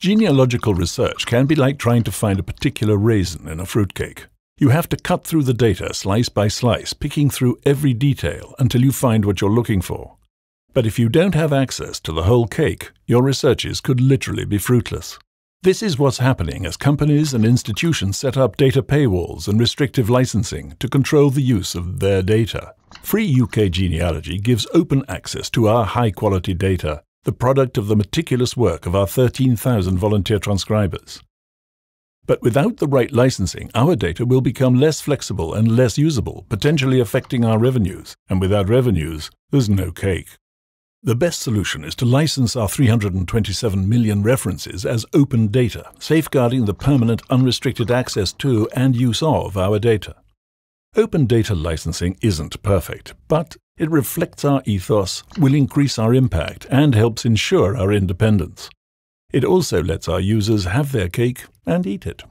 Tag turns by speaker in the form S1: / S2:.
S1: Genealogical research can be like trying to find a particular raisin in a fruitcake. You have to cut through the data slice by slice, picking through every detail until you find what you're looking for. But if you don't have access to the whole cake, your researches could literally be fruitless. This is what's happening as companies and institutions set up data paywalls and restrictive licensing to control the use of their data. Free UK Genealogy gives open access to our high quality data, the product of the meticulous work of our 13,000 volunteer transcribers. But without the right licensing, our data will become less flexible and less usable, potentially affecting our revenues. And without revenues, there's no cake. The best solution is to license our 327 million references as open data, safeguarding the permanent unrestricted access to and use of our data. Open data licensing isn't perfect, but it reflects our ethos, will increase our impact, and helps ensure our independence. It also lets our users have their cake and eat it.